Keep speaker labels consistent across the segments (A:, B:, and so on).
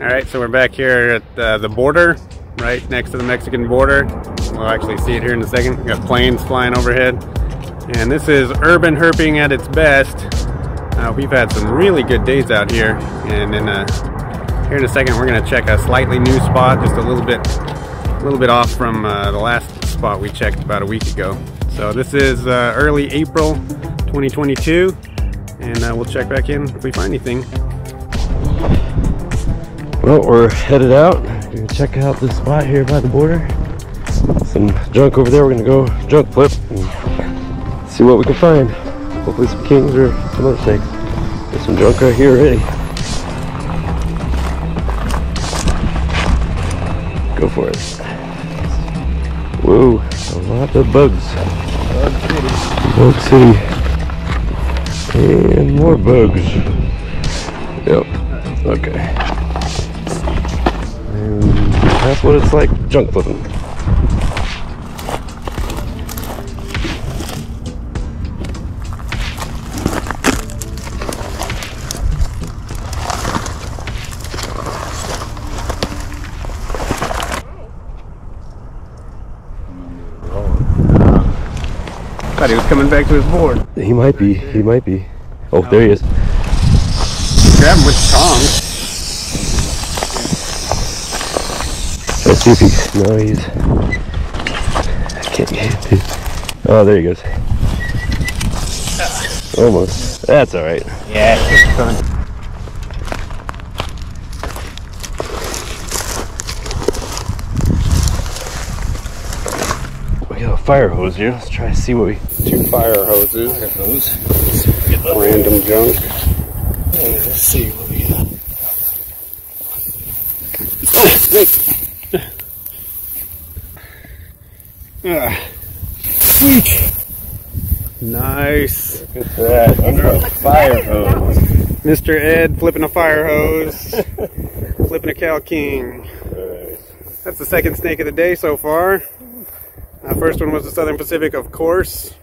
A: All right, so we're back here at uh, the border, right next to the Mexican border. We'll actually see it here in a second. We got planes flying overhead. And this is urban herping at its best. Uh, we've had some really good days out here. And then uh, here in a second, we're gonna check a slightly new spot, just a little bit, a little bit off from uh, the last spot we checked about a week ago. So this is uh, early April 2022. And uh, we'll check back in if we find anything.
B: Well, we're headed out. We're gonna check out this spot here by the border. Some junk over there. We're gonna go junk flip and see what we can find. Hopefully some kings or some other snakes. There's some junk right here already. Go for it. Whoa, a lot of bugs. Bug City. And more bugs. Yep. Okay. And that's what it's like junk flipping.
A: Thought he was coming back to his board.
B: He might be. He might be. Oh, there he is.
A: Grab him with tongs.
B: Let's see if he. No, he's. I can't get it. Oh, there he goes. Almost. That's all right.
A: Yeah, it's fun.
B: We got a fire hose here. Let's try to see what we.
A: Two fire hoses.
B: Hose.
A: Random junk.
B: Let's see what we got.
A: Ah. Sweet. Nice.
B: Look at that. Under a fire hose.
A: Mr. Ed flipping a fire hose. flipping a Cal King. Nice. That's the second snake of the day so far. Uh, first one was the Southern Pacific, of course.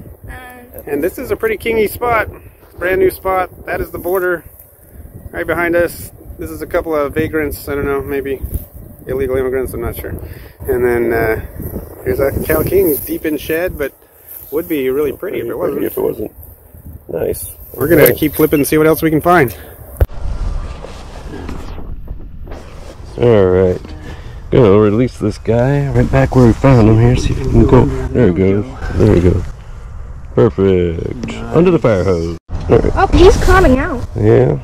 A: And this is a pretty kingy spot. Brand new spot. That is the border right behind us. This is a couple of vagrants. I don't know, maybe illegal immigrants. I'm not sure. And then uh, here's a Cal King deep in shed, but would be really pretty if it wasn't.
B: If it wasn't. Nice.
A: We're gonna keep flipping and see what else we can find.
B: All right. Gonna release this guy right back where we found him here. See if he can go. There we go. There we go. Perfect. Under the fire hose. All right.
C: Oh, he's coming out.
B: Yeah.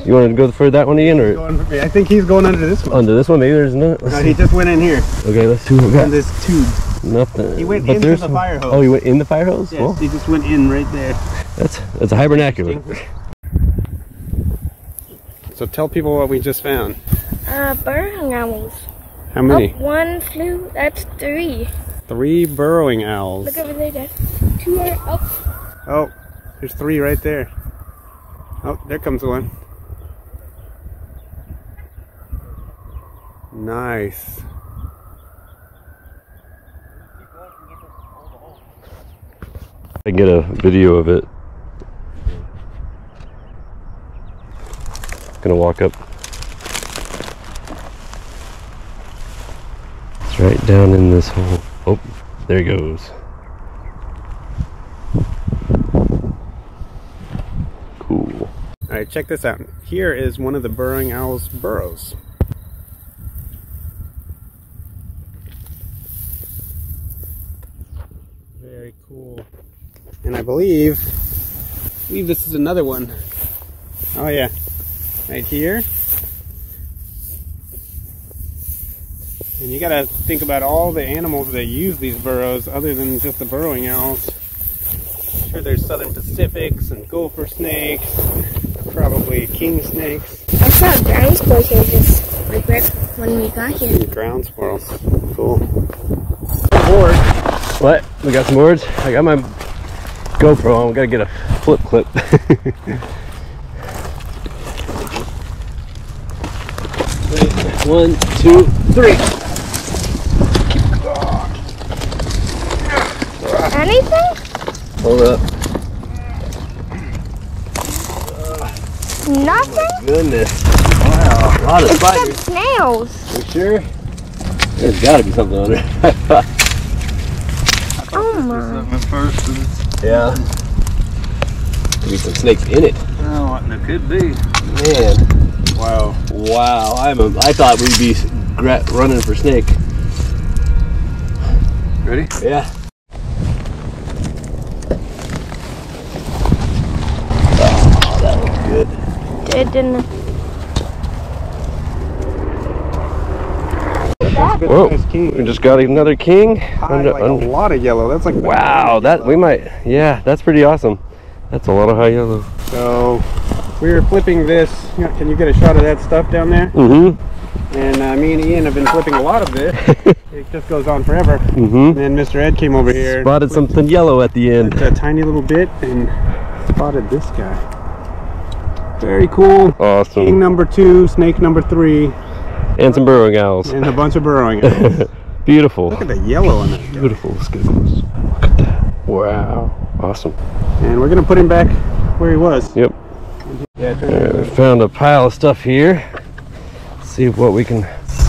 B: Well, s- you want to go for that one again or
A: I think he's going under this one.
B: under this one? Maybe there's not. Let's
A: No, he just went in here
B: Okay, let's see what we
A: in
B: got.
A: this tube.
B: Nothing.
A: He went
B: But
A: into
B: there's
A: the fire hose.
B: Oh, he went in the fire hose.
A: Yes,
B: Well,
A: he just went in right there.
B: that's that's a hibernacular.
A: So tell people what we just found.
C: Uh, burrowing owls.
A: How many?
C: Oh, one flew. That's three.
A: Three burrowing owls.
C: Look over there, Dad. Two are up.
A: Oh, there's three right there. Oh, there comes one. Nice.
B: I can get a video of it. Gonna walk up. It's right down in this hole. Oh, there he goes. Cool.
A: All right, check this out. Here is one of the burrowing owl's burrows. And I believe, I believe this is another one. Oh yeah, right here. And you gotta think about all the animals that use these burrows other than just the burrowing owls. sure there's southern Pacifics and gopher snakes, probably king snakes,
C: I saw ground squirrels here just like right when we got here.
A: and ground squirrels. Cool. Board.
B: What? We got some boards? I got my GoPro on. We gotta get a flip clip. One, two, three.
C: Anything?
B: Hold up.
C: Nothing?
B: Goodness. Wow, a lot of
C: It's
B: spiders.
C: snails.
B: You sure? There's got to be something on there.
C: Oh my.
D: Something at first, but it's,
B: yeah. Could be some snakes in it.
D: Oh, no, it could be.
B: Man,
A: Wow.
B: wow. I'm a, I thought we'd be gra- running for snake.
A: Ready?
B: Yeah. Oh, that looks good.
C: It didn't.
B: Whoa,
A: Nice
B: we just got another king. Under-
A: like
B: un-
A: a lot of yellow. That's like
B: wow, that we might. Yeah, that's pretty awesome. That's a lot of high yellow.
A: So we were flipping this. You know, can you get a shot of that stuff down there?
B: Mm-hmm.
A: And uh, me and Ian have been flipping a lot of this. it just goes on forever.
B: Mm-hmm.
A: And then Mr. Ed came over here,
B: Spotted something yellow at the end.
A: a tiny little bit, and spotted this guy. Very cool.
B: Awesome.
A: King number two, snake number three,
B: And some burrowing owls.
A: and a bunch of burrowing. owls.
B: Beautiful.
A: Look at the yellow in it.
B: Beautiful. Let's get close. Look at that. Wow. Awesome.
A: And we're gonna put him back where he was.
B: Yep.
A: Yeah,
B: Alright, we found a pile of stuff here. See what we can.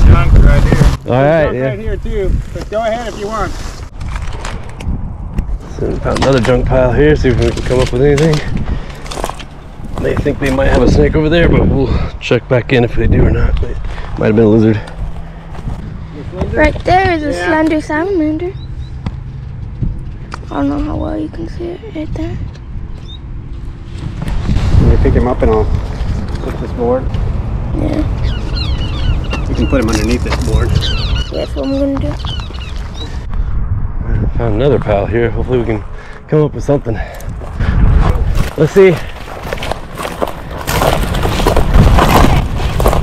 D: Junk right here.
B: All right.
A: Junk
B: Yeah.
A: right here too. But go ahead if you want.
B: So we found another junk pile here. See if we can come up with anything. They think they might have a snake over there, but we'll check back in if they do or not. They might have been a lizard.
C: Right there is a
A: Yeah.
C: slender salamander. I don't know how well you can see it right there.
A: Let me pick him up and I'll put this board.
C: Yeah,
A: You can put him underneath this board.
C: that's what I'm gonna do.
B: Found another pile here. Hopefully we can come up with something. Let's see.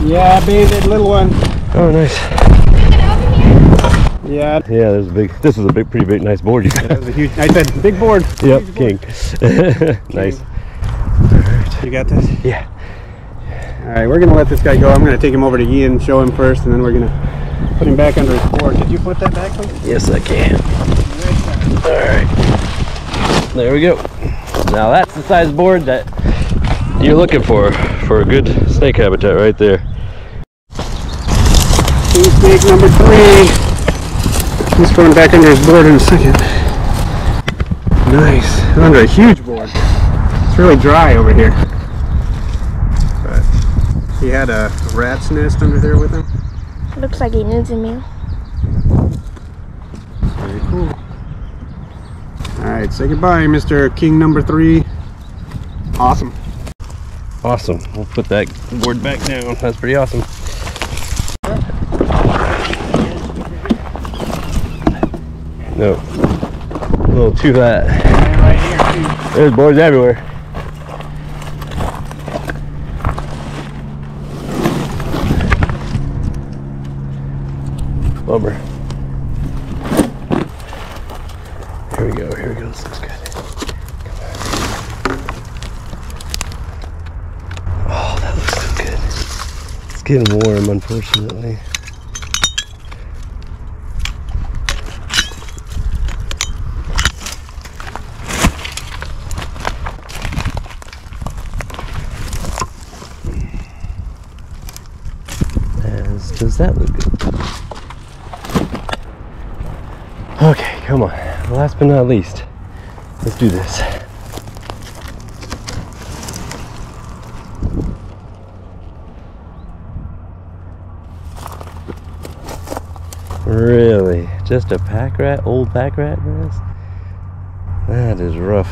A: Yeah, baby, little one.
B: Oh, nice.
A: Yeah,
B: Yeah, there's a big. This is a big, pretty big, nice board you got.
A: that was a huge. I said big board.
B: Yep,
A: Huge
B: king.
A: board.
B: nice.
A: You got this.
B: Yeah.
A: All right, we're gonna let this guy go. I'm gonna take him over to Ian, and show him first, and then we're gonna put him back under his board. Did you put that back, please?
B: Yes, I can. All right. There we go. Now that's the size board that you're looking for for a good snake habitat right there.
A: King snake number three. He's going back under his board in a second. Nice. Under a huge board. It's really dry over here. But he had a rat's nest under there with him.
C: Looks like he needs a meal.
A: Very cool. Alright, say goodbye, Mr. King number three. Awesome.
B: Awesome. We'll put that board back down. That's pretty awesome. No. A little too fat.
A: Right.
B: There's boards everywhere. Bummer. Here we go, here we go. This looks good. Oh, that looks so good. It's getting warm, unfortunately. As does that look good? Okay, come on. Last but not least, let's do this. Really? Just a pack rat, old pack rat nest? That is rough.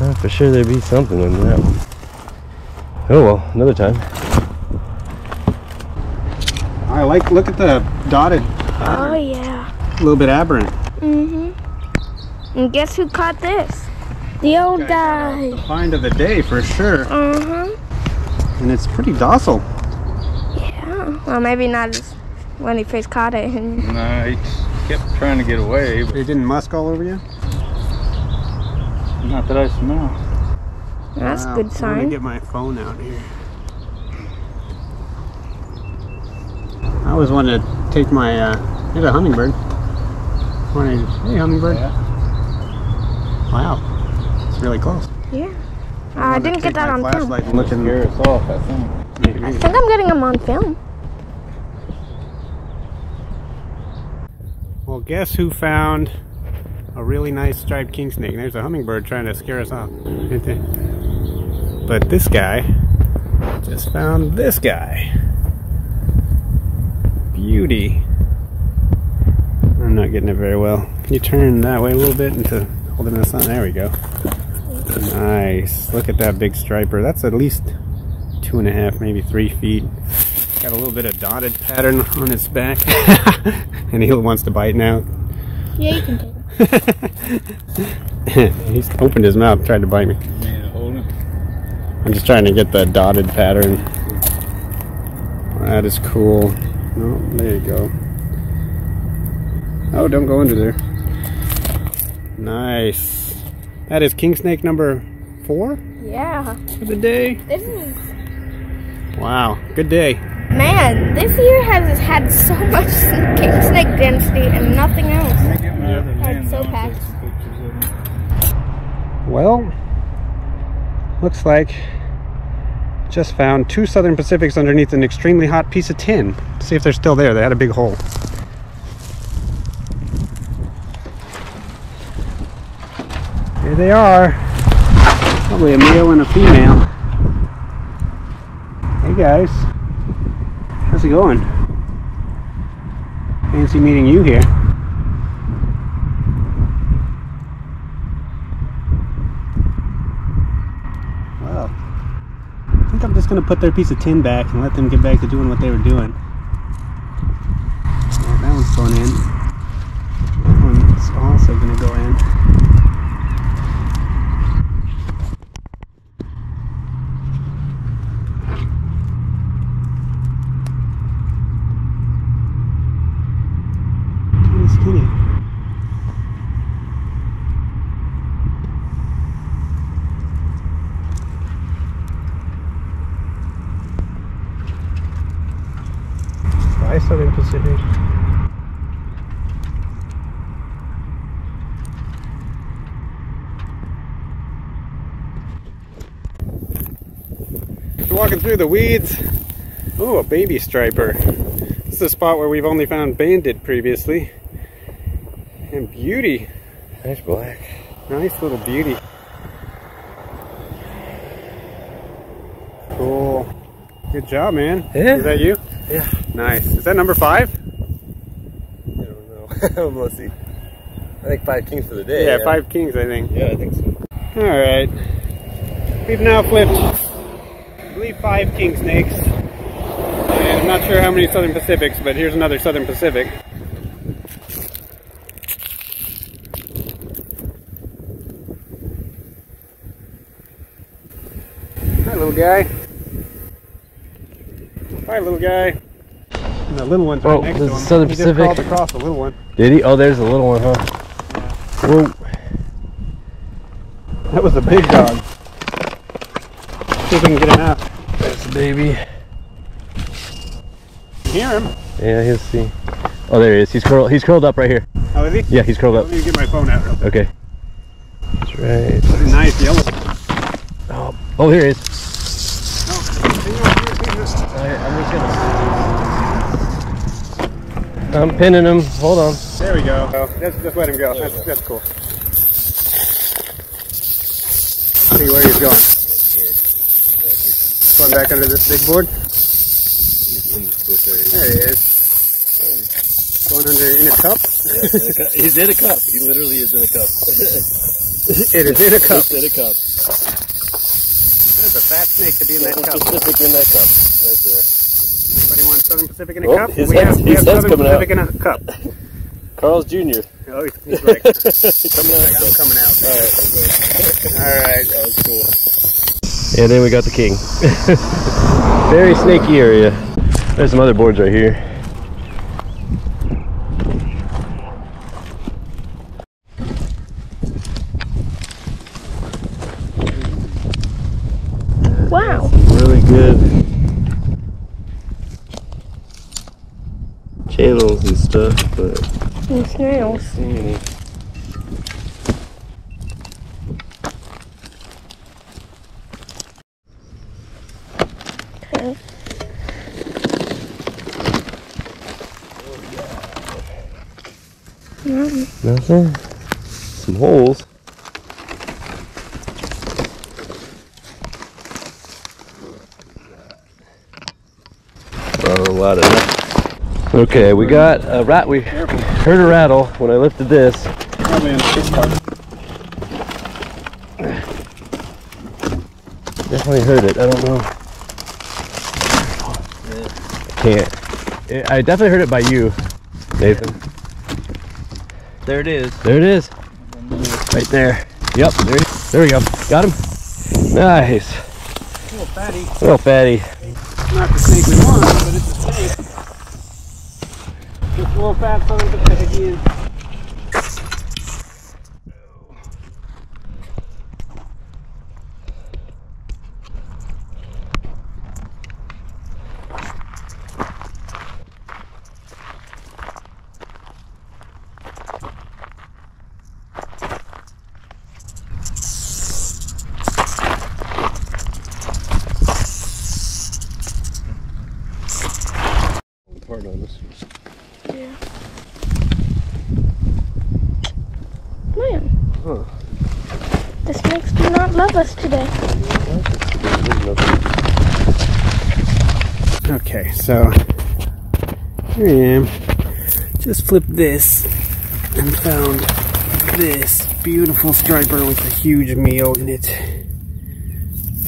B: Well, for sure there'd be something in that one. Oh well, another time.
A: I like, look at the dotted,
C: Oh yeah.
A: a little bit aberrant.
C: Mhm. And guess who caught this? The old guy.
A: Find of the day for sure.
C: Uh huh.
A: And it's pretty docile.
C: Yeah. Well, maybe not as when he first caught it. And
D: No, he kept trying to get away, but
A: It didn't musk all over you?
D: not that I smell.
C: That's
A: Wow.
C: a good
A: I'm gonna get my phone out here. I always wanted to take my, uh, there's a hummingbird. Wanted, hey hummingbird.
D: Yeah.
A: Wow. It's really close.
C: Yeah. I didn't get that on film.
A: flashlight and looking.
D: Scare us off, I think.
C: I think I'm getting them on film.
A: Well, guess who found a really nice striped king snake? There's a hummingbird trying to scare us off. But this guy just found this guy. Beauty. I'm not getting it very well. Can you turn that way a little bit into holding the sun? There we go. Nice. Look at that big striper. That's at least two and a half, maybe three feet. Got a little bit of dotted pattern on its back. and he wants to bite now.
C: Yeah, you can take them.
A: He's opened his mouth, tried to bite me.
D: Man, hold him.
A: I'm just trying to get the dotted pattern. That is cool. Oh, there you go. Oh, don't go under there. Nice. That is king snake number four
C: Yeah.
A: for the day.
C: This is
A: Wow, good day.
C: man. This year has had so much king snake density and nothing else.
D: Let me get my other
C: That's
D: lens
C: so packed.
D: some pictures of him.
A: Well, looks like just found two Southern Pacifics underneath an extremely hot piece of tin. See if they're still there. They had a big hole. Here they are. Probably a male and a female. Hey guys. How's it going? Fancy meeting you here. Well, Just gonna put their piece of tin back and let them get back to doing what they were doing. Yeah, that one's going in. That one's also gonna go in. Tiny skinny. Bye, Southern Pacific. We're walking through the weeds. Oh, a baby striper. This is a spot where we've only found bandit previously. And beauty.
B: Nice black.
A: Nice little beauty. Cool. Good job, man.
B: Yeah.
A: Is that you?
B: Yeah.
A: Nice. Is that number five?
B: I don't know. Let's see. I think five kings for the day.
A: Yeah, five kings, I think.
B: Yeah, I think so.
A: All right. We've now flipped, believe, five king snakes. And I'm not sure how many Southern Pacifics, but here's another Southern Pacific. Hi, little guy. Hi, little guy. And the little one's right
B: Oh,
A: next
B: this
A: to him.
B: is Southern
A: he
B: Pacific.
A: Just crawled across the little one.
B: Did he? Oh, there's the little one, huh? Whoa.
A: That was a big dog. See if we can get him out.
B: Baby.
A: Hear him?
B: Yeah, he'll see. Oh, there he is. He's curled. He's curled up right here.
A: Oh, is he?
B: Yeah, he's curled up.
A: Let me get my phone out real.
B: Okay. That's right.
A: That's a nice yellow.
B: Oh, oh, here he is. I'm just gonna. I'm pinning him. Hold on.
A: there we go. Oh, just, just let him go. That's, that's cool. See where he's going. Going back under this big board. There he is. Going under in a cup.
B: He's in a cup. He literally is in a cup.
A: it is in a cup.
B: He's in a cup.
A: That is a fat snake to be in that cup.
B: Pacific in that cup. Right there.
A: Anybody want Southern Pacific in a
B: Oh,
A: cup?
B: his
A: we
B: head's-
A: have, we
B: his
A: have Southern
B: coming out.
A: Pacific in a cup.
B: Carl's Jr.
A: Oh, he's, right.
B: Coming out.
A: I'm coming out.
B: All right.
A: All right.
B: That was cool. And then we got the king. Very snaky area. There's some other boards right here.
C: Wow.
B: Really good channels and stuff, but
C: And snails.
B: Nothing. Some holes. A lot of that. Okay, we got a rat. We heard a rattle when I lifted this. Definitely heard it. I don't know. Can't. I definitely heard it by you, Nathan.
E: There it is.
B: There it is. Right there. Yep. There, there we go. Got him. Nice.
A: Little fatty.
B: Little fatty.
A: Not the snake we want, but it's a snake. Just a little fat son of a bitch again.
B: Hard on this.
C: Man.
B: Huh.
C: The snakes do not love us today.
A: Okay, so here I am. Just flipped this and found this beautiful striper with a huge meal in it.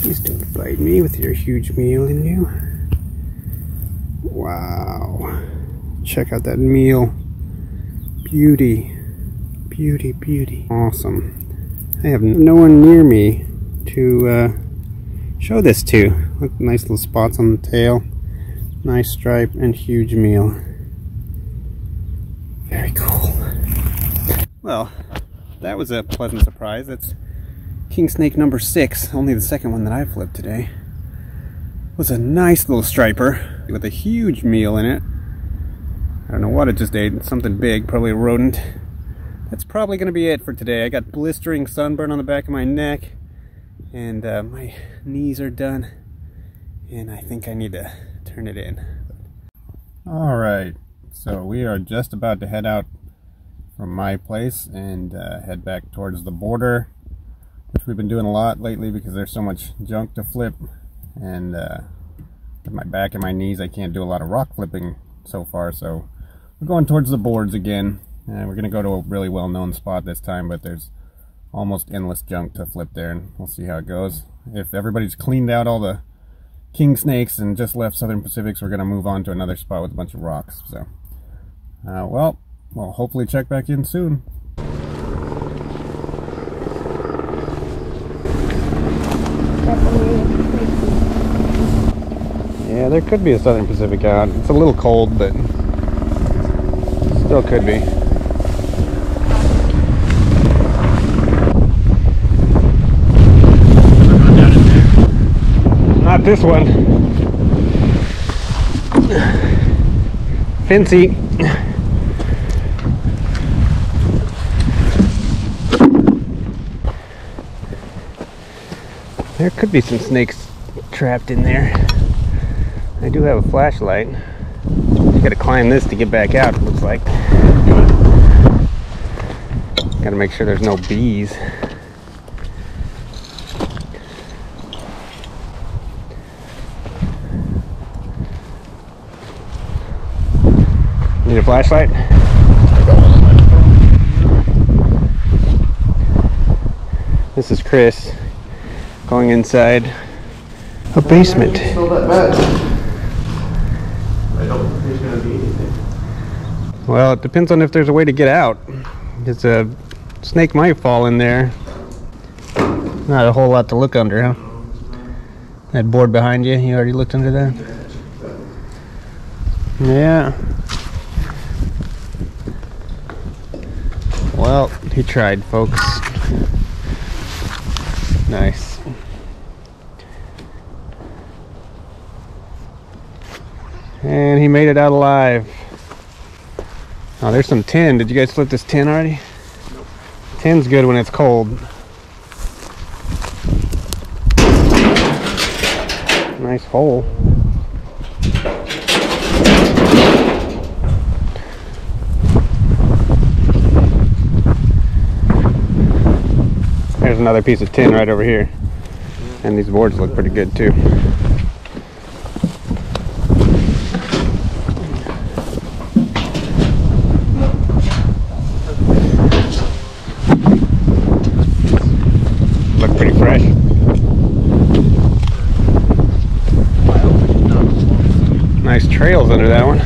A: Please don't bite me with your huge meal in you. Wow. Check out that meal. Beauty. Beauty, beauty. Awesome. I have no one near me to uh, show this to. Look, nice little spots on the tail. Nice stripe and huge meal. Very cool. Well, that was a pleasant surprise. That's king snake number six, only the second one that I flipped today. Was a nice little striper with a huge meal in it. I don't know what it just ate, something big, probably a rodent. That's probably going to be it for today. I got blistering sunburn on the back of my neck, and uh, my knees are done, and I think I need to turn it in. All right, so we are just about to head out from my place and uh, head back towards the border, which we've been doing a lot lately because there's so much junk to flip, and uh, with my back and my knees, I can't do a lot of rock flipping so far. So we're going towards the boards again. And we're gonna go to a really well-known spot this time, but there's almost endless junk to flip there, and we'll see how it goes. If everybody's cleaned out all the king snakes and just left Southern Pacifics, we're gonna move on to another spot with a bunch of rocks. So, uh, well, we'll hopefully check back in soon. Yeah, there could be a Southern Pacific out. It's a little cold, but still could be. Not this one. Fancy. There could be some snakes trapped in there. I do have a flashlight. You gotta climb this to get back out, it looks like. Gotta make sure there's no bees. Flashlight? This is Chris going inside a basement. Well, it depends on if there's a way to get out. Because a snake might fall in there. Not a whole lot to look under, huh? That board behind you, you already looked under that? Yeah. Well, he tried, folks. Nice. And he made it out alive. Oh, there's some tin. Did you guys flip this tin already? Tin's good when it's cold. Nice hole. There's another piece of tin right over here. And these boards look pretty good too. Look pretty fresh. Nice trails under that one.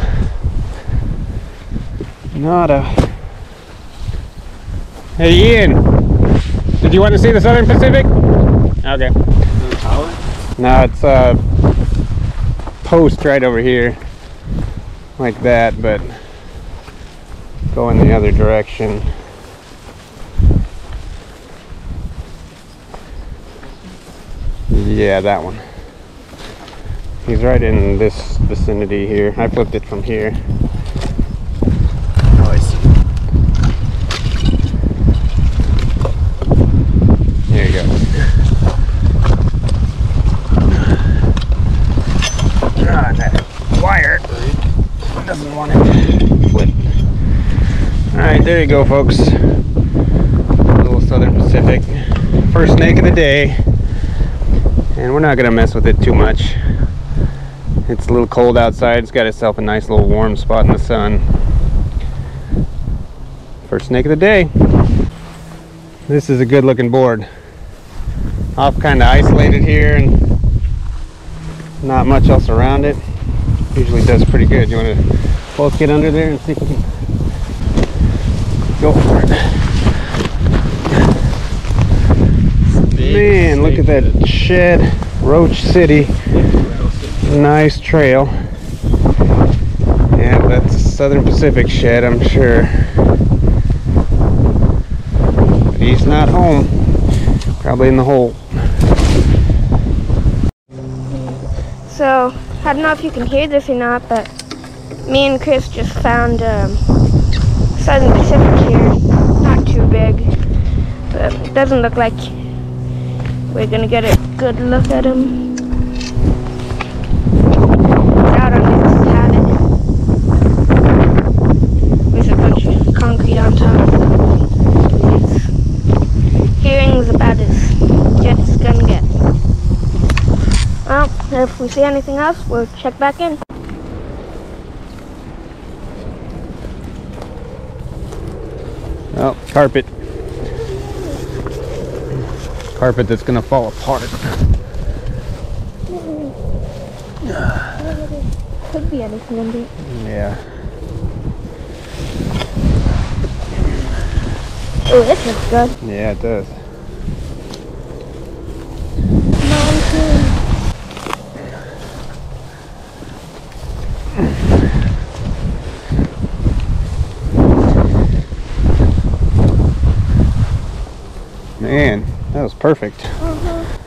A: Nada. Hey Ian, did you want to see the Southern Pacific? Okay. No, it's a post right over here, like that, but going the other direction. Yeah, that one. He's right in this vicinity here. I flipped it from here.
B: Oh, I see.
A: There you go. Ah, that wire doesn't want it flip. Alright, there you go, folks. Little Southern Pacific. First snake of the day. And we're not going to mess with it too much. It's a little cold outside. It's got itself a nice little warm spot in the sun. First snake of the day. This is a good looking board off kind of isolated here and not much else around it. Usually does pretty good. You want to both get under there and see if we can go for it. Man, look at that shed, Roach City. Nice trail. Yeah, that's a Southern Pacific shed, I'm sure. But he's not home. Probably in the hole.
C: So, I don't know if you can hear this or not, but me and Chris just found um, Southern Pacific here. Not too big, but it doesn't look like we're gonna get a good look at him. Of. Well, if we see anything else, we'll check back in.
A: Oh, carpet. Carpet that's gonna fall apart.
C: Could be anything under it.
A: Yeah.
C: Oh, this looks good.
A: Yeah, it does that was perfect.
C: Uh-huh.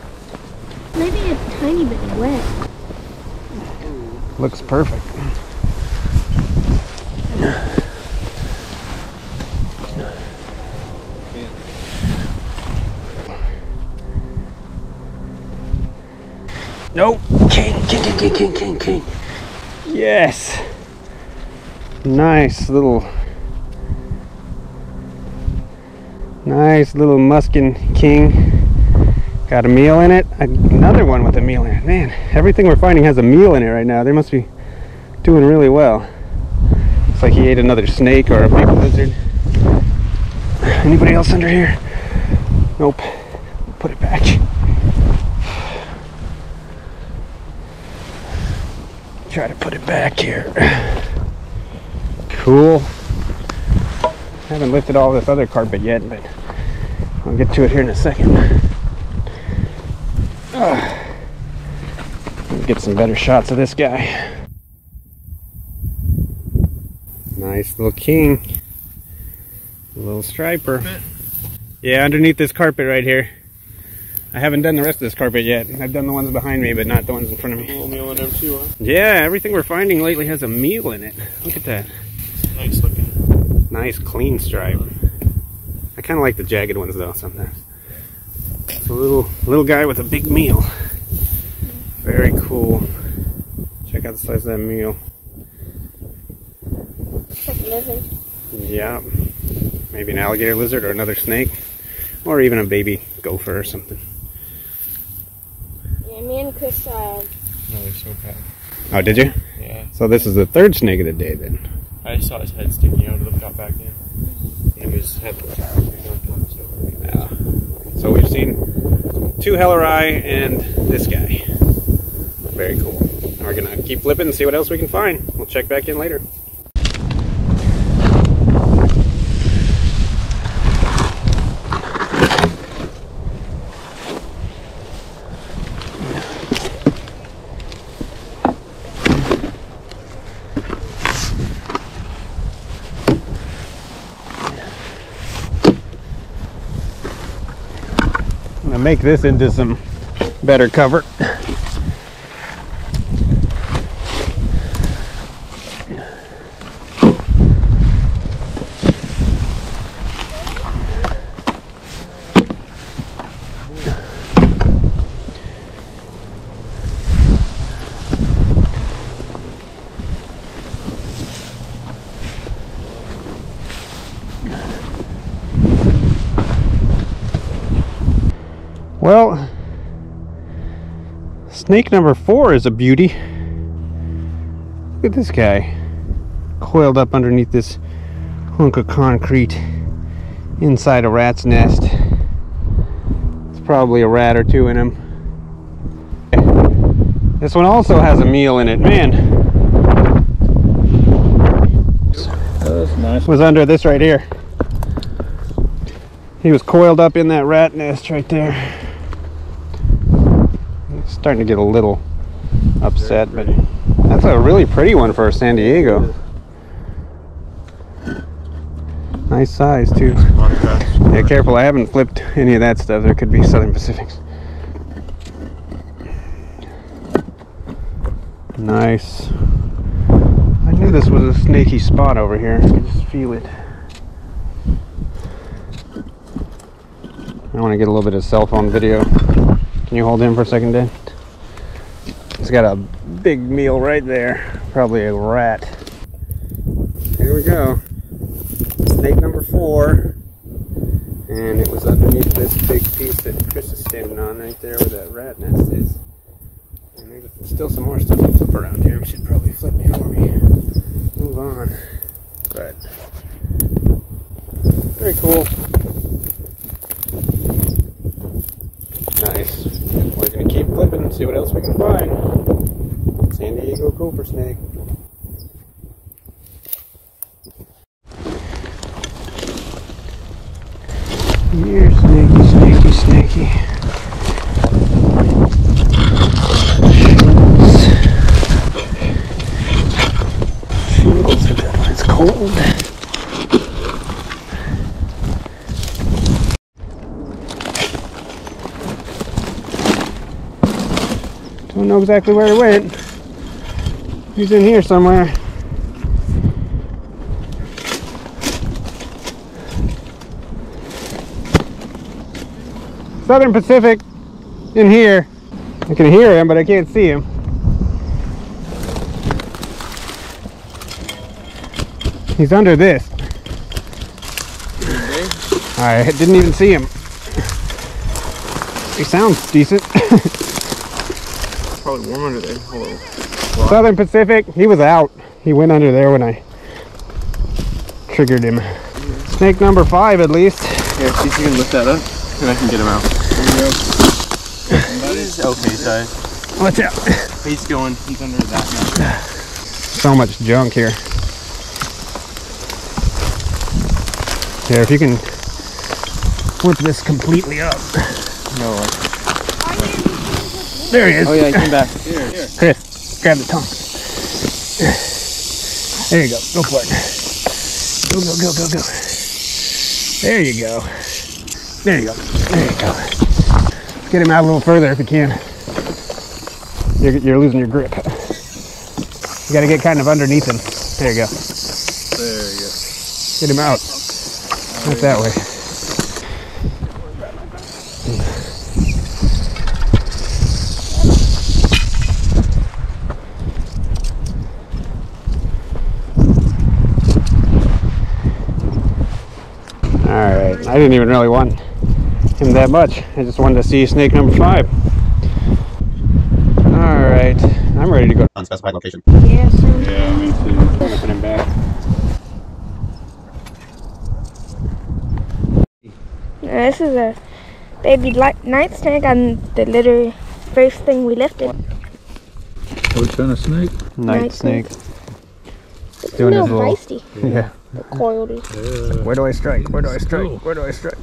C: Maybe a tiny bit wet.
A: Looks perfect. Nope. King, king, king, king, king, king, king. Yes. Nice little, nice little Muskin King. Got a meal in it. Another one with a meal in it. Man, everything we're finding has a meal in it right now. They must be doing really well. Looks like he ate another snake or a big lizard. Anybody else under here? Nope. Put it back. Try to put it back here. Cool. I Haven't lifted all this other carpet yet, but I'll get to it here in a second. Get some better shots of this guy. Nice little king. little striper. Yeah, underneath this carpet right here. I haven't done the rest of this carpet yet. I've done the ones behind me, but not the ones in front of me.
B: Little meal in there too, huh?
A: Yeah, everything we're finding lately has a meal in it. Look at that.
B: Nice looking.
A: Nice clean stripe. I kind of like the jagged ones though sometimes. It's a little little guy with a big meal. Very cool. Check out the size of that meal.
C: Like lizard.
A: Yeah. Maybe an alligator lizard or another snake. or even a baby gopher or something.
C: Yeah, me and Chris saw.
D: No, they're so bad.
A: Oh, did you?
D: Yeah.
A: So this is the third snake of the day then.
D: I just saw his head sticking out of the got back in. And his head was
A: Yeah. So we've seen two Helleri and this guy. Very cool. We're gonna keep flipping and see what else we can find. We'll check back in later. I'm gonna make this into some better cover. Well, snake number four is a beauty. Look at this guy. Coiled up underneath this hunk of concrete inside a rat's nest. It's probably a rat or two in him. This one also has a meal in it. Man,
D: nice.
A: was under this right here. He was coiled up in that rat nest right there. Starting to get a little upset, but that's a really pretty one for San Diego. Nice size too. Yeah, careful. I haven't flipped any of that stuff. There could be Southern Pacifics. Nice. I knew this was a snaky spot over here. I could just feel it. I want to get a little bit of cell phone video. Can you hold him for a second, Dan? He's got a big meal right there. Probably a rat. Here we go. Snake number four. And it was underneath this big piece that Chris is standing on right there where that rat nest is. And there's still some more stuff to flip around here. We should probably flip before we move on. But very cool. Nice. We're gonna keep flipping and see what else we can find. San Diego gopher snake. Here, snaky, snaky, snaky. Shingles. Shingles. It's cold. Don't know exactly where he went. He's in here somewhere. Southern Pacific in here. I can hear him, but I can't see him. He's under this. I didn't even see him. He sounds decent.
D: Probably warm under there. Hello.
A: Southern Pacific, he was out. He went under there when I triggered him. Snake number five, at least.
E: Here, see if you can lift that up, and I can get him out. He's okay size.
A: Watch out.
E: He's going. He's under that now.
A: So much junk here. Here, if you can flip this completely up.
E: No. Like,
A: There he is.
E: oh yeah, he came back. Here, here.
A: Chris, grab the tongue. There you go. Go for it. Go, go, go, go, go. There you go. There you go. There you go. Get him out a little further if you can. You're, you're losing your grip. You got to get kind of underneath him. There you go.
E: There you go.
A: Get him out. Not that way. Alright, I didn't even really want him that much. I just wanted to see snake number five. All right, I'm ready to go. Unspecified location.
C: Yeah, so
A: Yeah, me too. I'm gonna put him back.
C: This is a baby li- night snake on the litter first thing we lifted.
E: What kind of snake?
A: Night,
C: Night
A: snake.
C: snake.
A: It's doing
C: a
A: his
C: little
A: little.
C: feisty.
A: Yeah.
C: Coiled.
A: Where do I strike? Where do I strike? Where do I strike?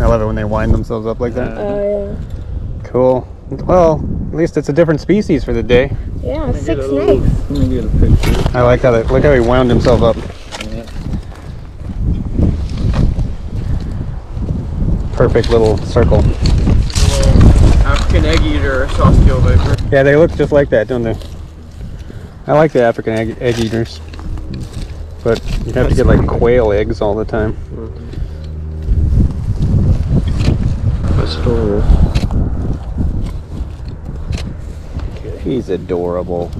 A: I love it when they wind themselves up like that.
C: Uh,
A: Cool. Well, at least it's a different species for the day.
C: yeah, six snakes.
E: Let me get a picture.
A: I like how they, look how he wound himself up. Perfect little circle.
E: African egg eater, saw-scaled viper.
A: Yeah, they look just like that, don't they? I like the African egg, egg eaters. But you have to get like quail eggs all the time.
B: Pastoral.
A: He's adorable.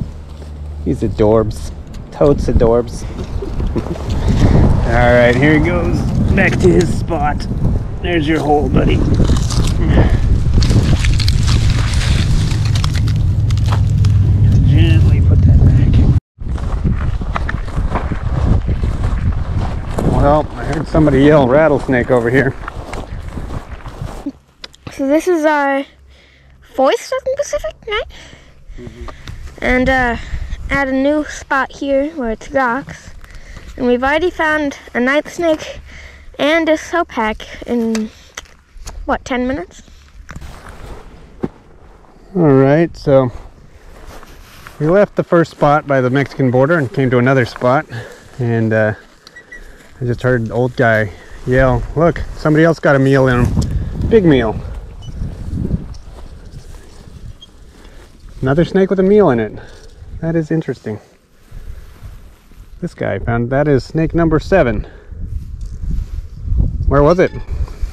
A: He's adorbs. Totes adorbs. Alright, here he goes. Back to his spot. There's your hole, buddy. Gently put that back. Well, I heard somebody yell rattlesnake over here.
C: So this is our fourth Southern Pacific, right? And uh, at a new spot here where it's rocks. And we've already found a night snake and a SoPac in, what, 10 minutes?
A: Alright, so we left the first spot by the Mexican border and came to another spot. And uh, I just heard an old guy yell, Look, somebody else got a meal in him. Big meal. Another snake with a meal in it. That is interesting. This guy found that is snake number seven. Where was it?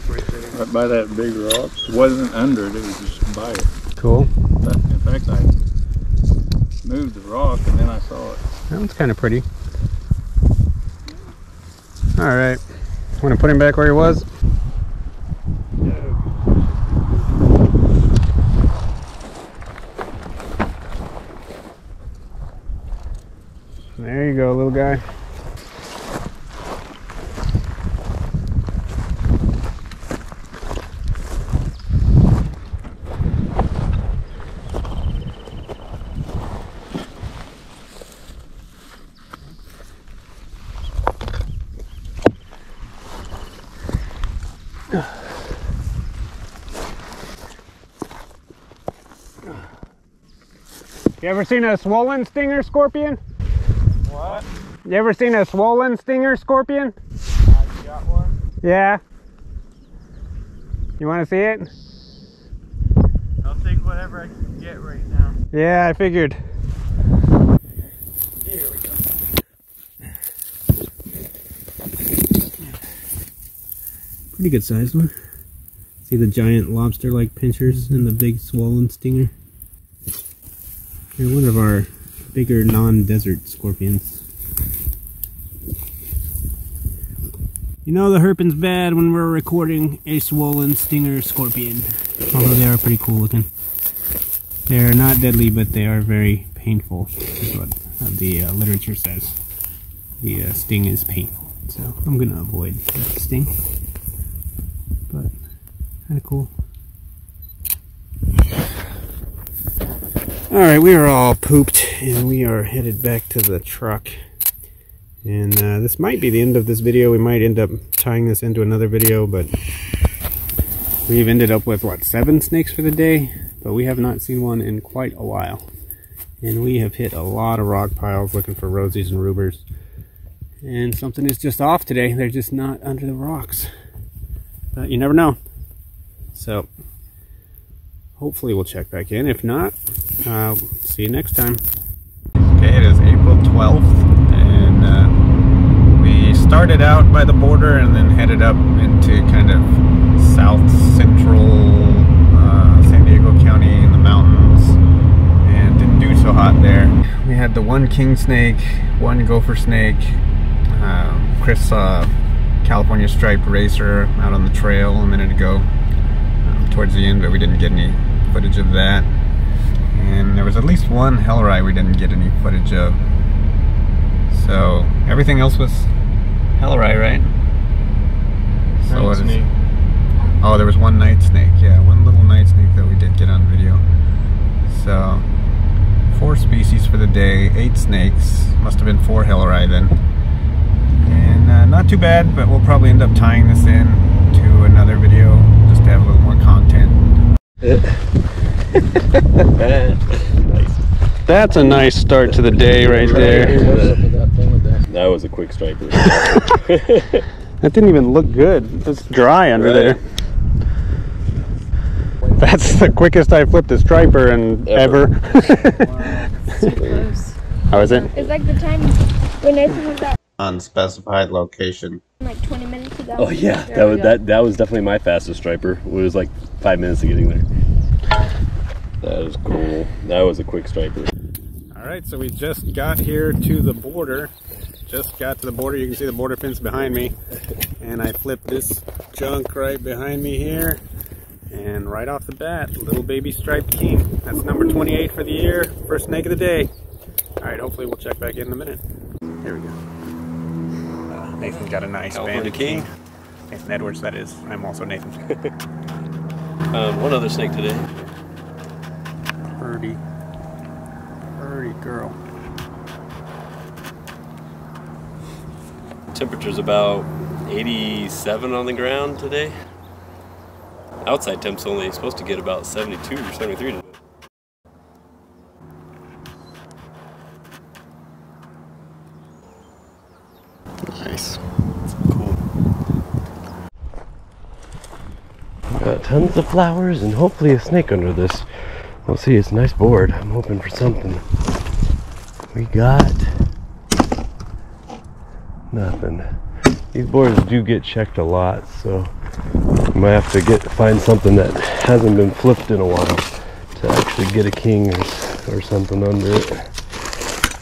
E: Right by that big rock. It wasn't under it, it was just by it.
A: Cool.
E: But in fact, I moved the rock and then I saw it.
A: That one's kind of pretty. All right. Want to put him back where he was? There you go, little guy. You ever seen a swollen stinger scorpion?
E: What?
A: You ever seen a swollen stinger scorpion?
E: I got one.
A: Yeah. You want to see it?
E: I'll take whatever I can get right now.
A: Yeah, I figured. Here we go. Pretty good sized one. See the giant lobster like pinchers and the big swollen stinger? They're one of our bigger non desert scorpions. You know the herping's bad when we're recording a swollen stinger scorpion. Although they are pretty cool looking. They are not deadly, but they are very painful, is what uh, the uh, literature says. The uh, sting is painful, so I'm gonna avoid that sting. But kind of cool. All right, we are all pooped, and we are headed back to the truck. And uh, this might be the end of this video. We might end up tying this into another video, but we've ended up with what seven snakes for the day but we have not seen one in quite a while. And we have hit a lot of rock piles looking for rosies and rubers. And something is just off today. They're just not under the rocks. But you never know. So, hopefully we'll check back in. If not, uh, see you next time. Okay, it is April 12th, and uh, we started out by the border and then headed up into kind of south central uh, San Diego County in the mountains and didn't do so hot there. We had the one king snake, one gopher snake. Um, Chris saw California striped racer out on the trail a minute ago. towards the end, but we didn't get any footage of that. And there was at least one Helleri we didn't get any footage of. So everything else was Helleri, right? So what is- Oh, there was one night snake. Yeah, one little night snake that we did get on video. So, four species for the day, eight snakes. Must have been four Helleri then. And uh, not too bad, but we'll probably end up tying this in to another video just to have a little. That's a nice start to the day right there.
F: That was a quick striper.
A: That didn't even look good. It's dry under
F: Right.
A: there. That's the quickest I flipped a striper in
F: Ever.
A: ever.
C: Close.
A: How is it?
C: It's like the time when Nathan was at
A: Unspecified location.
C: like 20 minutes ago.
F: Oh yeah,
C: There
F: that was
C: go.
F: that that was definitely my fastest striper. It was like five minutes of getting there. That was cool. That was a quick striper.
A: All right, so we just got here to the border. Just got to the border. You can see the border fence behind me. And I flipped this junk right behind me here. And right off the bat, little baby striped king. That's number 28 for the year. First snake of the day. All right, hopefully we'll check back in in a minute. Here we go. Nathan's got a nice
F: California
A: banded
F: king.
A: Nathan Edwards, that is. I'm also Nathan.
F: Um, one other snake today.
A: Purdy. Purdy girl.
F: Temperature's about 87 on the ground today. Outside temps only supposed to get about 72 or 73 today.
A: Nice.
F: Cool.
B: Flowers and hopefully a snake under this. We'll see, it's a nice board. I'm hoping for something. We got nothing. These boards do get checked a lot, so I might have to get find something that hasn't been flipped in a while to actually get a king or, or something under it.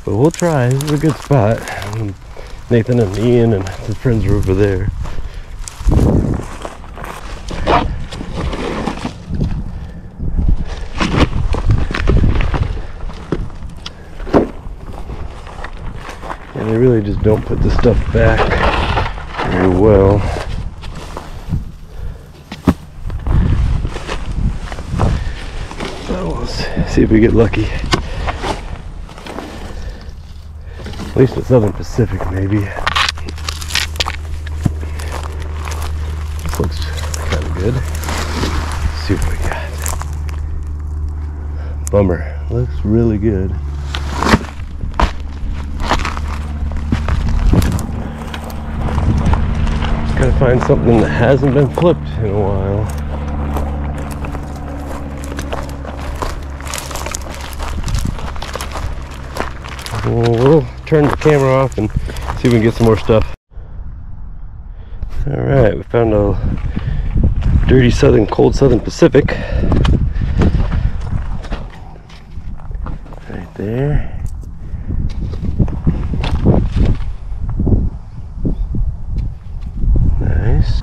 B: But we'll try. This is a good spot. Um, Nathan and Ian and his friends are over there. They really just don't put the stuff back very well. So we'll see if we get lucky. At least with Southern Pacific, maybe. This looks kind of good. Let's see what we got. Bummer. Looks really good. Find something that hasn't been flipped in a while. Well, turn the camera off and see if we can get some more stuff. Alright, we found a dirty southern, cold southern Pacific. Right there. Nice.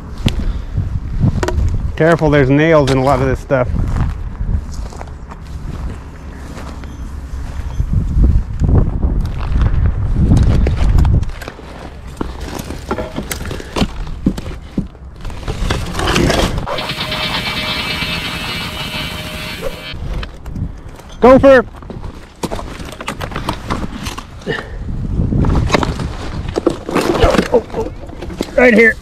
A: Careful, there's nails in a lot of this stuff. Gopher! Right here.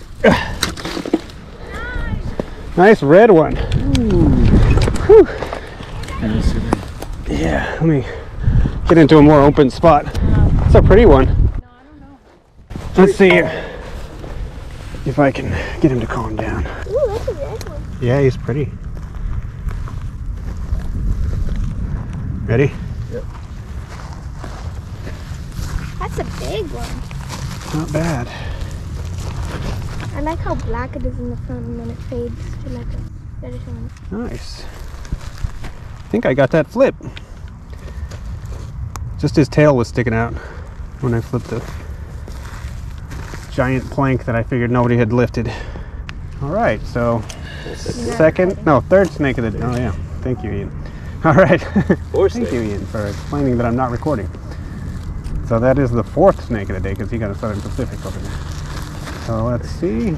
A: Nice red one. Whew. Yeah, let me get into a more open spot. It's a pretty one. Let's see if, if I can get him to calm down.
C: Ooh, that's a red one.
A: Yeah, he's pretty. Ready? Yep.
C: That's a big one.
A: Not bad.
C: I like how black it is in the front and then it fades to like a reddish one.
A: Nice. I think I got that flip. Just his tail was sticking out when I flipped the giant plank that I figured nobody had lifted. All right, so second, no, third snake of the day. Oh yeah, thank you, Ian. All right, thank you, Ian, for explaining that I'm not recording. So that is the fourth snake of the day because he got a Southern Pacific over there. So let's see.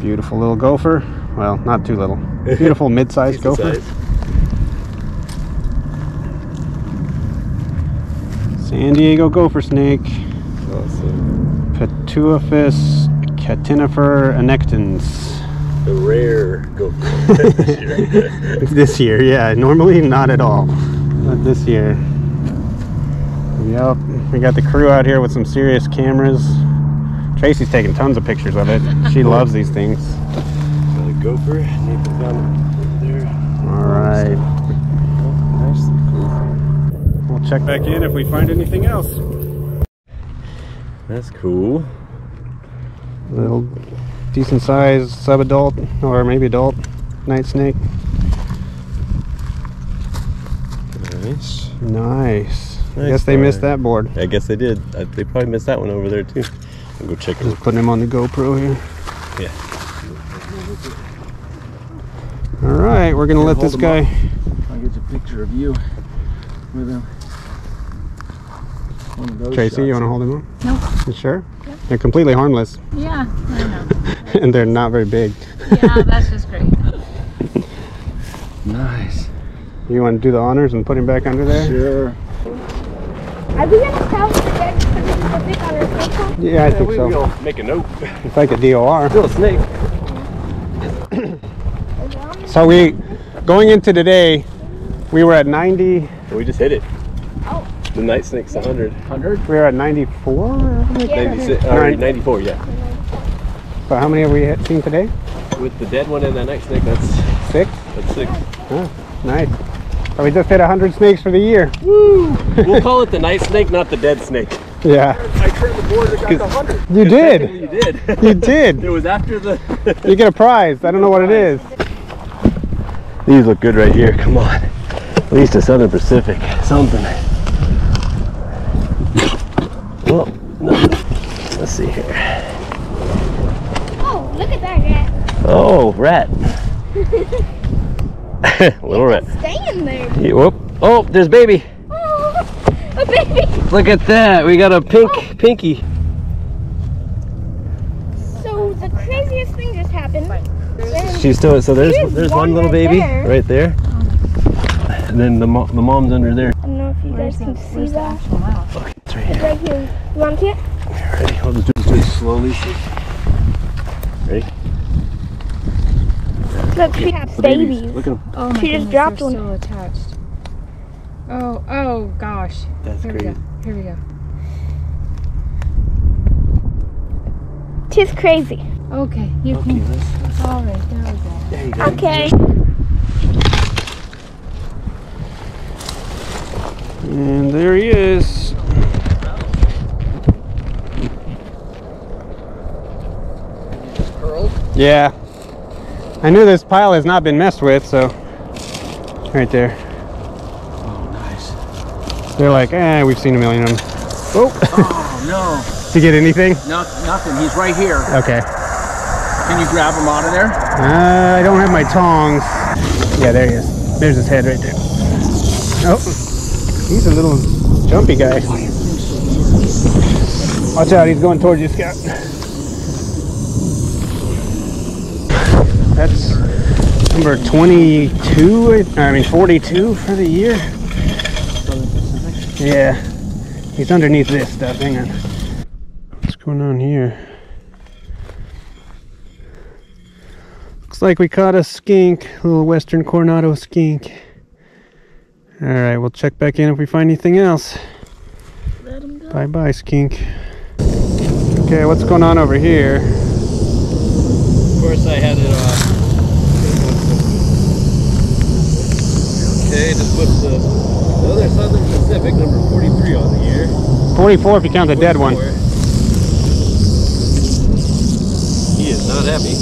A: Beautiful little gopher. Well, not too little. Beautiful mid-sized gopher.
B: size.
A: San Diego gopher snake.
B: Awesome.
A: Pituophis catenifer annectens.
B: The rare gopher this year.
A: this year, yeah. Normally not at all. But this year. Yep. We got the crew out here with some serious cameras. Tracy's taking tons of pictures of it. She loves these things.
B: Got a gopher. Nathan found it there.
A: Alright.
B: Nice. And cool.
A: We'll check back in if we find anything else.
B: That's cool.
A: Little decent sized sub-adult or maybe adult night snake.
B: Nice.
A: Nice. I guess they missed that board.
B: I guess they did. I, they probably missed that one over there too. I'll go check it.
A: Just putting him on the GoPro here.
B: Yeah.
A: All right, we're gonna let this
E: him
A: guy.
E: I'll get a picture of you with him. One of those
A: Tracy, you want to hold him up?
F: No.
A: You sure? They're completely harmless,
F: Yeah, I know.
A: and they're not very big.
F: Yeah, that's just great.
E: Nice.
A: You want to do the honors and put him back under there?
E: Sure.
C: Are we gonna tell the dead on our cell?
A: Yeah, I think so.
B: We'll make a note.
A: It's like a DOR.
B: Still a snake.
A: So we, going into today, we were at 90.
B: We just hit it.
C: Oh.
B: The night snake's 100.
E: 100?
A: We were at 94. or something?
B: 96, uh, or
A: Nine-
B: 94, yeah.
A: But how many have we seen today?
B: With the dead one and the night snake, that's,
A: Six.
B: that's six.
A: Oh, nice. So we just hit 100 snakes for the year.
B: we'll call it the night snake, not the dead snake.
A: Yeah,
B: I turned the board and got the 100.
A: you did.
B: You did.
A: You did.
B: it was after the.
A: You get a prize. I don't know what it is.
B: These look good right here. Come on. At least a Southern Pacific. Something. Well, nothing. Let's see here.
C: Oh, look at that rat.
B: Oh, rat. Little rat.
C: Stay in there.
B: Yeah, whoop. Oh, there's baby.
C: Oh, baby.
B: Look at that. We got a pink oh. pinky.
C: So the craziest thing just happened. There's-
B: She's still so there's
C: There's
B: there's
C: one
B: one little
C: right
B: baby
C: there.
B: right there. And then the mo- the mom's under there.
C: I don't know if you
F: Where's
C: guys
F: the,
C: can see that.
F: actual mouth?
B: It's right
C: It's
B: here.
C: right here. You want to see it?
B: Ready? We'll just do, just do it slowly. Ready?
C: Look, she has
B: The
C: babies.
B: Look at them.
F: Oh my
C: She just dropped one.
F: still attached. Oh, oh gosh.
B: That's
F: Here
B: crazy.
F: we go. Here we go.
C: Tis crazy.
F: Okay, you
B: Okay,
F: can.
B: let's,
F: All right, there we go.
B: there you go.
C: Okay.
A: And there he is. Yeah. I knew this pile has not been messed with, so. Right there. They're like, eh, we've seen a million of them.
E: Oh, oh, no.
A: Did you get anything?
E: no. Nothing. He's right here.
A: Okay.
E: Can you grab him out of there?
A: Uh, I don't have my tongs. Yeah, there he is. There's his head right there. Oh, he's a little jumpy guy. Watch out, he's going towards you, Scott. That's number 22, I I mean 42 for the year. Yeah, he's underneath this stuff. Hang on. What's going on here? Looks like we caught a skink, a little western coronado skink. All right, we'll check back in if we find anything else. Bye bye, skink. Okay, what's going on over here?
B: Of course, I had it off. Okay, just put the, the Southern Pacific, number 43 on the year.
A: 44 if you count the dead one.
B: He is not happy.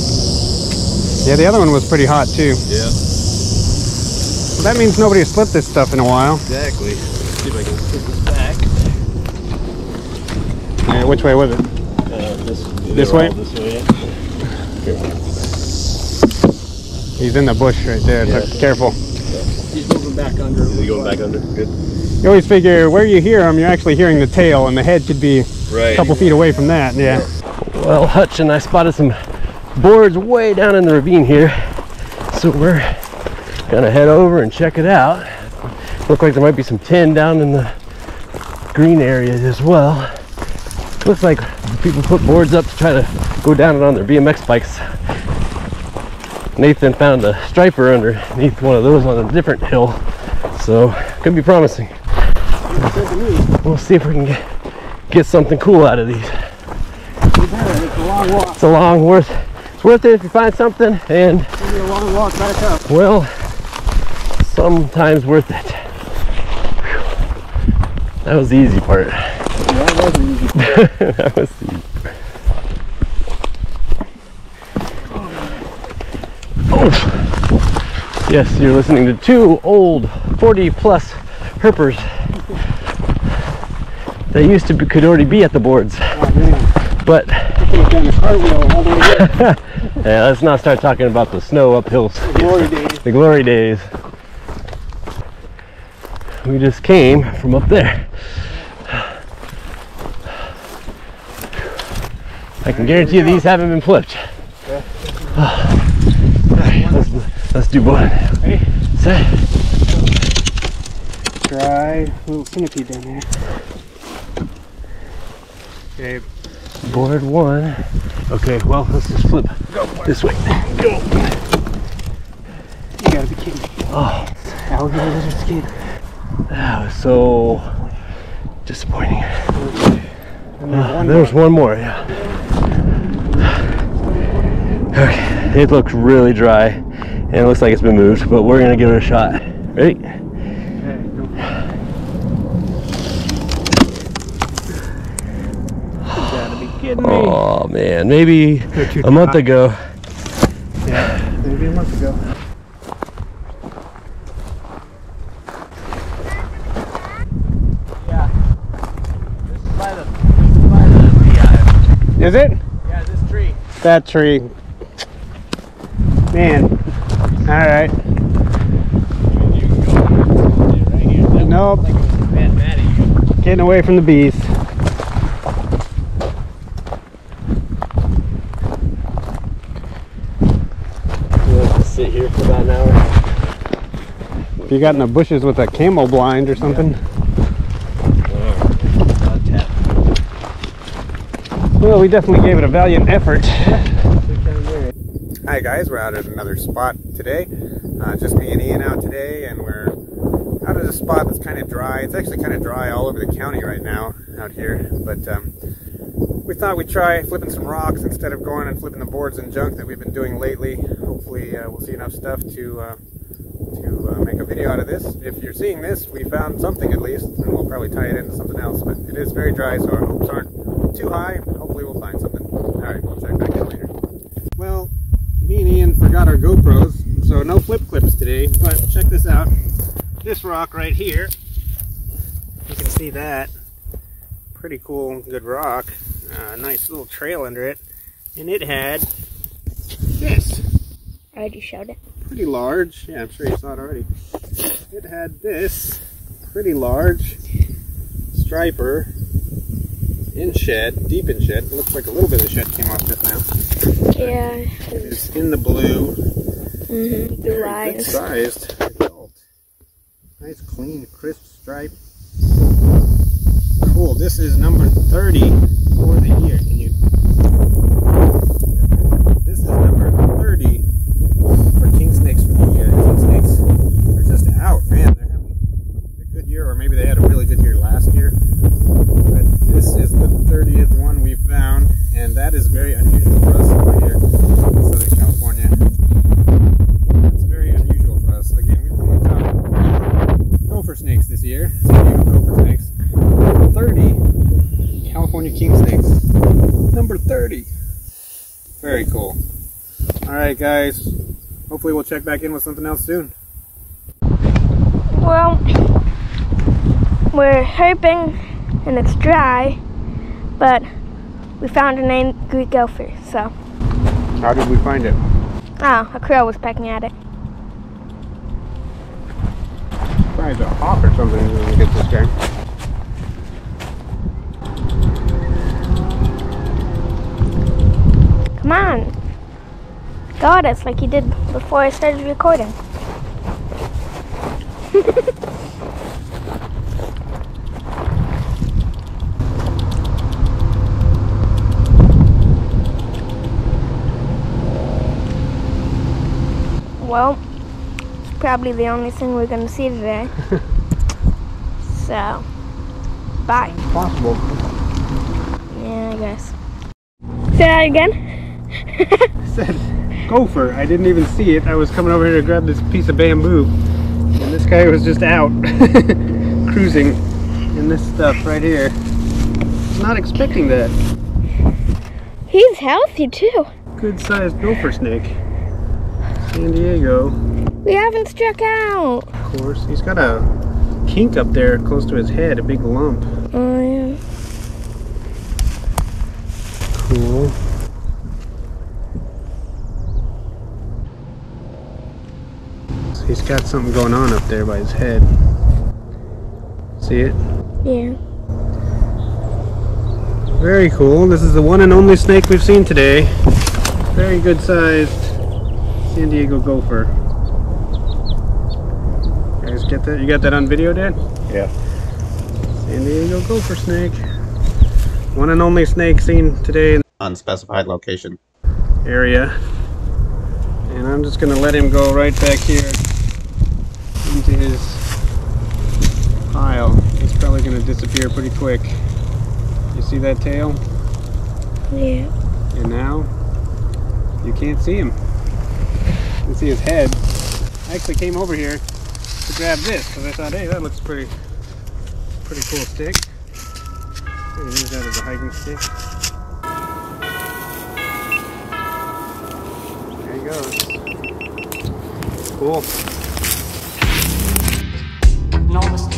A: Yeah, the other one was pretty hot too.
B: Yeah,
A: So that means nobody has split this stuff in a while.
B: exactly. See if I can put this back.
A: All right, which way was it?
B: Uh, this
A: This way?
B: This way. Yeah. Here.
A: He's in the bush right there, so careful.
E: He's moving back under.
G: Is he going back under? Good.
A: You always figure where you hear him, you're actually hearing the tail, and the head could be
G: Right.
A: a couple feet away from that. Yeah.
B: Well, Hutch and I spotted some boards way down in the ravine here. So we're gonna head over and check it out. Look like there might be some tin down in the green area as well. Looks like people put boards up to try to go down it on their BMX bikes. Nathan found a striper underneath one of those on a different hill. So could be promising. We'll see if we can get, get something cool out of these. It's a long worth. It's worth it if you find something, and
A: a long walk back up.
B: well, sometimes worth it. That was the easy part. that was the easy. Oh. Yes, you're listening to two old 40 plus herpers that used to be, could already be at the boards. But yeah, let's not start talking about the snow up hills.
A: Glory days.
B: The glory days. We just came from up there. I can guarantee you these haven't been flipped. Alright, ah. Let's, let's do one. Set.
A: Dry little centipede down there. Okay,
B: Board one. Okay, well, let's just flip Go, this way. Go.
A: you gotta be kidding me.
B: Oh,
A: Alligator lizard skin.
B: that was so disappointing.
A: And there's
B: Uh, there's one more, yeah. Okay, it looks really dry and it looks like it's been moved, but we're gonna give it a shot. Ready?
A: gotta be kidding me.
B: Oh man, maybe a month ago.
A: Yeah, maybe a month ago. Is it?
B: Yeah, this tree.
A: That tree. Man. Alright. Nope. Getting away from the bees.
B: We'll have to sit here for about an hour.
A: If you got in the bushes with a camel blind or something. Well, we definitely gave it a valiant effort. Hi guys, we're out at another spot today. Uh, just me and Ian out today, and we're out at a spot that's kind of dry. It's actually kind of dry all over the county right now out here, but um, we thought we'd try flipping some rocks instead of going and flipping the boards and junk that we've been doing lately. Hopefully, uh, we'll see enough stuff to uh, to uh, make a video out of this. If you're seeing this, we found something at least, and we'll probably tie it into something else. But it is very dry, so our hopes aren't too high. Hopefully, we'll find something. All right, we'll check back in later. Well, me and Ian forgot our GoPros, so no flip clips today. But check this out. This rock right here, you can see that. Pretty cool, good rock. Uh, nice little trail under it, and it had this
C: I already showed it.
A: pretty large. Yeah, I'm sure you saw it already. It had this pretty large striper in shed, deep in shed. It looks like a little bit of the shed came off just now.
C: Yeah.
A: It's in the blue.
C: Mm-hmm. Blue
A: good sized adult. Nice, clean, crisp stripe. Cool. This is number 30 for the year. Can you? This is number 30 for king snakes for the year. King snakes are just out, man. They're having a good year, or maybe they had a really good year last year. But this is the 30th one we found, and that is very unusual for us over here in Southern California. That's very unusual for us. Again, we've only found gopher snakes this year. San Diego gopher snakes. 30 California king snakes. Number 30. Very cool. Alright, guys. Hopefully, we'll check back in with something else soon.
C: Well, we're hoping and it's dry, but we found an angry gopher, so
A: How did we find it?
C: Oh, a crow was pecking at it.
A: Probably a hawk or something when we get this guy.
C: Come on. Got us like you did before I started recording. well, it's probably the only thing we're going to see today. so, bye.
A: Possible.
C: Yeah, I guess. Say that again.
A: said gopher. I didn't even see it. I was coming over here to grab this piece of bamboo. And this guy was just out cruising in this stuff right here. Not expecting that.
C: He's healthy too.
A: Good sized gopher snake. San Diego.
C: We haven't struck out.
A: Of course. He's got a kink up there close to his head, a big lump.
C: Oh yeah.
A: Cool. He's got something going on up there by his head. See it?
C: Yeah.
A: Very cool. This is the one and only snake we've seen today. Very good sized San Diego gopher. You guys get that? You got that on video, Dad?
E: Yeah.
A: San Diego gopher snake. One and only snake seen today in
H: unspecified location.
A: area. And I'm just gonna let him go right back here into his pile. He's probably gonna disappear pretty quick. You see that tail?
C: Yeah.
A: And now you can't see him and see his head. I actually came over here to grab this because I thought, hey, that looks pretty, pretty cool stick. I use that as a hiking stick. There he goes. Cool. Enormous